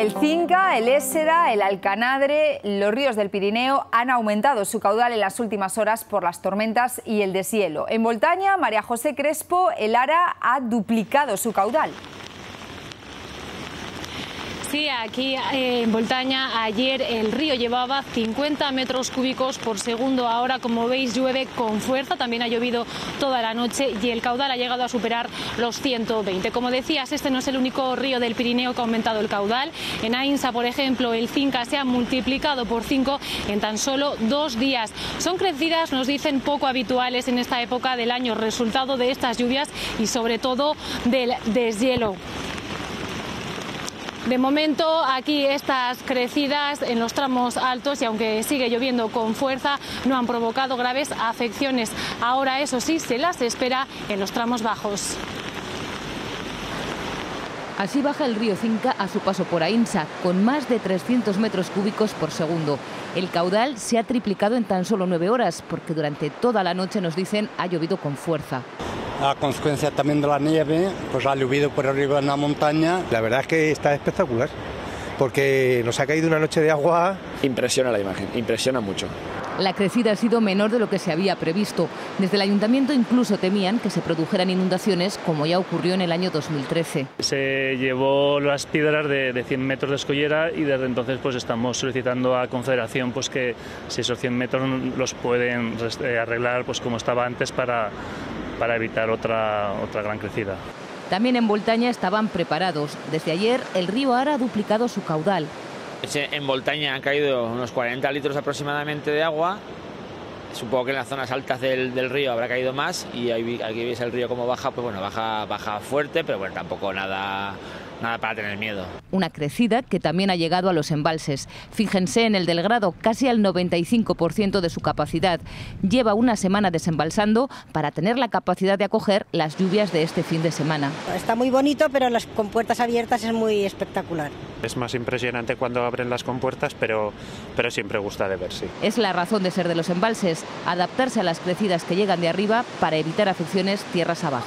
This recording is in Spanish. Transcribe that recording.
El Cinca, el Ésera, el Alcanadre, los ríos del Pirineo han aumentado su caudal en las últimas horas por las tormentas y el deshielo. En Voltaña, María José Crespo, el Ara ha duplicado su caudal. Sí, aquí eh, en Voltaña ayer el río llevaba 50 metros cúbicos por segundo. Ahora, como veis, llueve con fuerza. También ha llovido toda la noche y el caudal ha llegado a superar los 120. Como decías, este no es el único río del Pirineo que ha aumentado el caudal. En Ainsa, por ejemplo, el Cinca se ha multiplicado por 5 en tan solo dos días. Son crecidas, nos dicen, poco habituales en esta época del año, resultado de estas lluvias y sobre todo del deshielo. De momento aquí estas crecidas en los tramos altos y aunque sigue lloviendo con fuerza no han provocado graves afecciones. Ahora eso sí se las espera en los tramos bajos. Así baja el río Cinca a su paso por Ainsa, con más de 300 metros cúbicos por segundo. El caudal se ha triplicado en tan solo nueve horas, porque durante toda la noche, nos dicen, ha llovido con fuerza a consecuencia también de la nieve, pues ha llovido por arriba en la montaña. La verdad es que está espectacular, porque nos ha caído una noche de agua. Impresiona la imagen, impresiona mucho. La crecida ha sido menor de lo que se había previsto. Desde el ayuntamiento incluso temían que se produjeran inundaciones, como ya ocurrió en el año 2013. Se llevó las piedras de, 100 metros de escollera y desde entonces pues estamos solicitando a Confederación pues que si esos 100 metros los pueden eh, arreglar pues como estaba antes para para evitar otra, otra gran crecida. También en Voltaña estaban preparados. Desde ayer el río Ara ha duplicado su caudal. En Voltaña han caído unos 40 litros aproximadamente de agua. Supongo que en las zonas altas del, del río habrá caído más y ahí, aquí veis el río como baja, pues bueno, baja, baja fuerte, pero bueno, tampoco nada nada para tener miedo. Una crecida que también ha llegado a los embalses. Fíjense en el del Grado, casi al 95% de su capacidad. Lleva una semana desembalsando para tener la capacidad de acoger las lluvias de este fin de semana. Está muy bonito, pero las compuertas abiertas es muy espectacular. Es más impresionante cuando abren las compuertas, pero, pero siempre gusta de ver, sí. Es la razón de ser de los embalses, adaptarse a las crecidas que llegan de arriba para evitar afecciones tierras abajo.